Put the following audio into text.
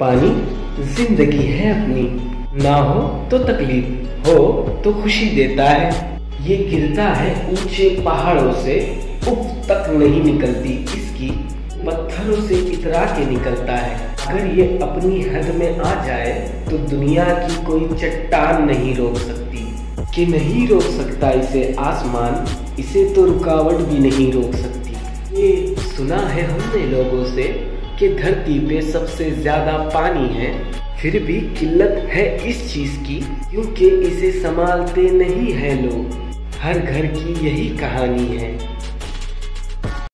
पानी ज़िंदगी है अपनी। ना हो तो तकलीफ़, हो तो खुशी देता है। ये गिरता है ऊँचे पहाड़ों से, उफ तक नहीं निकलती इसकी। पत्थरों से इतरा के निकलता है। अगर ये अपनी हद में आ जाए तो दुनिया की कोई चट्टान नहीं रोक सकती। कि नहीं रोक सकता इसे आसमान, इसे तो रुकावट भी नहीं रोक सकती। ये सुना है हमने लोगों से कि धरती पे सबसे ज़्यादा पानी है, फिर भी किल्लत है इस चीज़ की, क्योंकि इसे संभालते नहीं है लोग। हर घर की यही कहानी है।